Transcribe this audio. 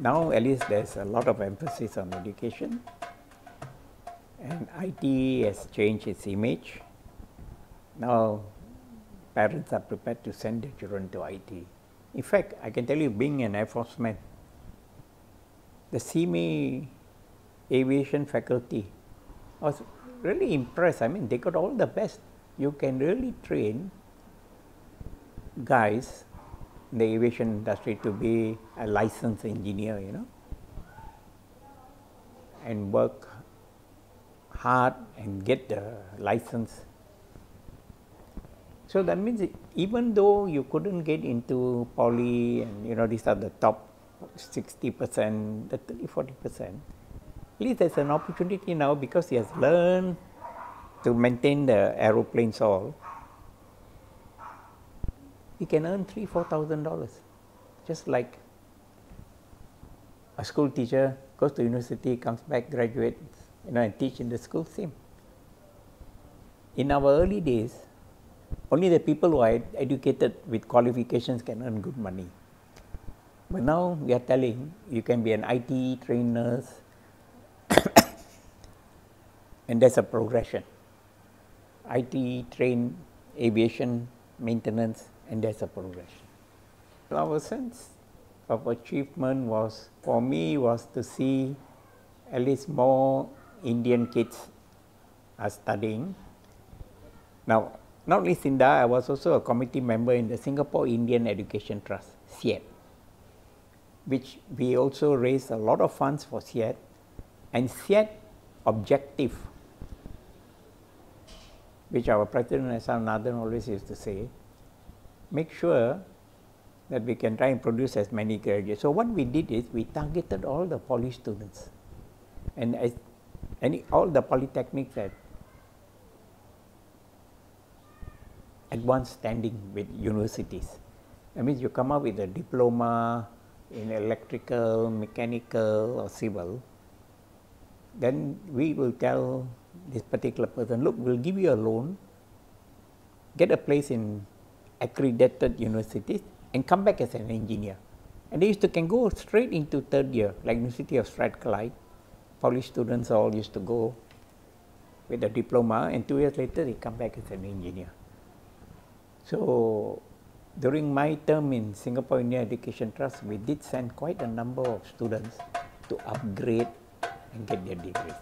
Now at least there's a lot of emphasis on education and ITE has changed its image. Now parents are prepared to send their children to ITE. In fact, I can tell you being an Air Force man, the CME aviation faculty, was really impressed. I mean, they got all the best. You can really train guys in the aviation industry to be a licensed engineer, you know, and work hard and get the license. So that means even though you couldn't get into poly and you know these are the top 60 percent, the 30 40 percent, least there's an opportunity now because he has learned to maintain the aeroplanes all he can earn three, four thousand dollars, just like a school teacher goes to university, comes back, graduates, you know, and teach in the school. Same. In our early days, only the people who are educated with qualifications can earn good money. But now we are telling you can be an ITE trainer, and there's a progression. ITE train aviation maintenance and there's a progression. Our sense of achievement was, for me, was to see at least more Indian kids are studying. Now, not only SINDA, I was also a committee member in the Singapore Indian Education Trust, SIET, which we also raised a lot of funds for SIET. And SIET objective, which our president. Nathan always used to say, make sure that we can try and produce as many graduates. So, what we did is we targeted all the poly students and as any all the polytechnics at advanced standing with universities. That means you come up with a diploma in electrical, mechanical or civil, then we will tell this particular person, look, we'll give you a loan, get a place in accredited universities and come back as an engineer. And they used to can go straight into third year, like University of Strathclyde. Polish students all used to go with a diploma, and two years later they come back as an engineer. So during my term in Singapore Indian Education Trust, we did send quite a number of students to upgrade and get their degrees.